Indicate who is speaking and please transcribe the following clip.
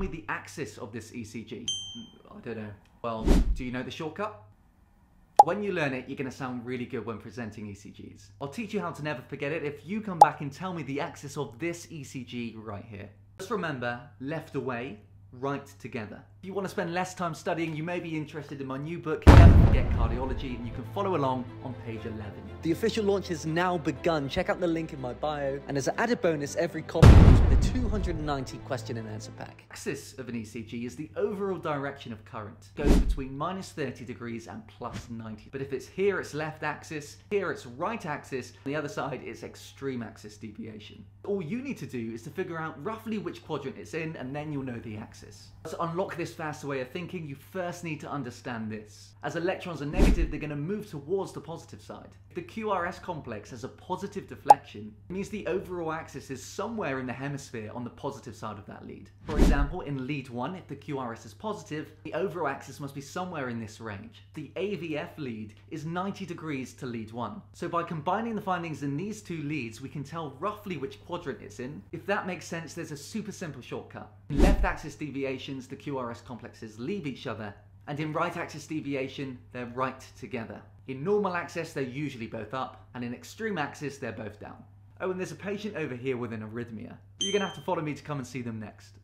Speaker 1: me the axis of this ECG. I don't know. Well, do you know the shortcut? When you learn it, you're to sound really good when presenting ECGs. I'll teach you how to never forget it if you come back and tell me the axis of this ECG right here. Just remember, left away, right together. If you want to spend less time studying, you may be interested in my new book, Never Forget Cardiology, and you can follow along on page 11.
Speaker 2: The official launch has now begun. Check out the link in my bio. And as an added bonus, every copy comes with a 290 question and answer pack.
Speaker 1: axis of an ECG is the overall direction of current. It goes between minus 30 degrees and plus 90. But if it's here, it's left axis, here it's right axis, the other side it's extreme axis deviation. All you need to do is to figure out roughly which quadrant it's in and then you'll know the axis. To unlock this faster way of thinking, you first need to understand this. As electrons are negative, they're going to move towards the positive side. If the QRS complex has a positive deflection, it means the overall axis is somewhere in the hemisphere on the positive side of that lead. For example, in lead 1, if the QRS is positive, the overall axis must be somewhere in this range. The AVF lead is 90 degrees to lead 1. So by combining the findings in these two leads, we can tell roughly which quadrant it's in. If that makes sense, there's a super simple shortcut. Left axis deviations, the QRS complexes leave each other, and in right axis deviation, they're right together. In normal axis, they're usually both up, and in extreme axis, they're both down. Oh, and there's a patient over here with an arrhythmia. You're gonna have to follow me to come and see them next.